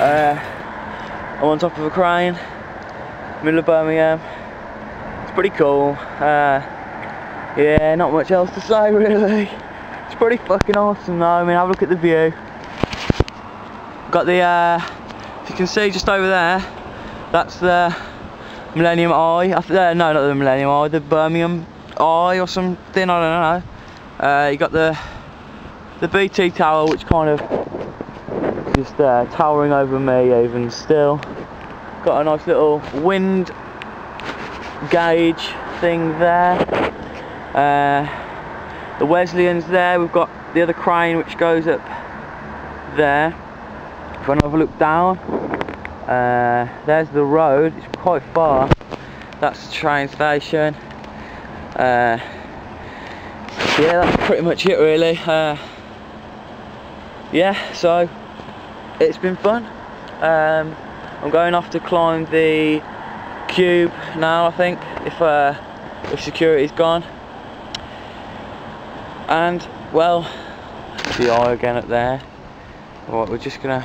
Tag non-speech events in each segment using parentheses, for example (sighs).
I'm on top of a crane, middle of Birmingham. It's pretty cool. Uh, yeah, not much else to say (laughs) really. It's pretty fucking awesome though. I mean, have a look at the view. Got the, uh, if you can see just over there, that's the Millennium Eye. Uh, no, not the Millennium Eye, the Birmingham Eye or something. I don't know. Uh, you got the the BT Tower, which kind of just towering over me even still. Got a nice little wind gauge thing there. Uh, the Wesleyan's there. We've got the other crane which goes up there. If I have a look down, uh, there's the road, it's quite far. That's the train station. Uh, yeah, that's pretty much it really. Uh, yeah, so it's been fun. Um, I'm going off to climb the cube now, I think, if uh, if security's gone. And well, the eye again up there. Right, we're just gonna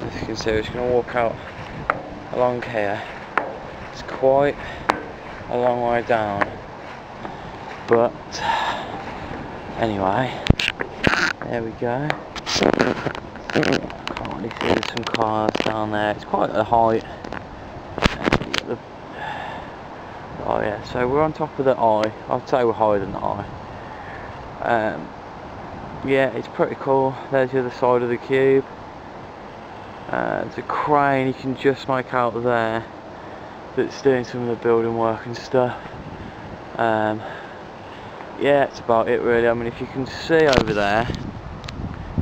as you can see we're just to walk out along here it's quite a long way down but anyway there we go there's some cars down there it's quite a height (sighs) oh yeah so we're on top of the eye I'd say we're higher than the eye um, yeah it's pretty cool there's the other side of the cube uh, there's a crane you can just make out there that's doing some of the building work and stuff. Um, yeah, it's about it really. I mean, if you can see over there,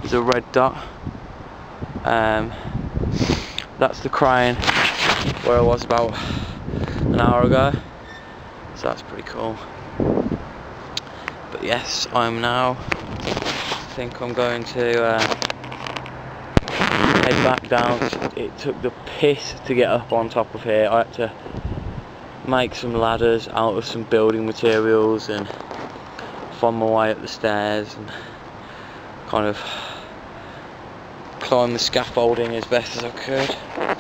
there's a red dot. Um, that's the crane where I was about an hour ago. So that's pretty cool. But yes, I'm now, I think I'm going to uh, head back down. It took the piss to get up on top of here. I had to make some ladders out of some building materials and find my way up the stairs and kind of climb the scaffolding as best as I could.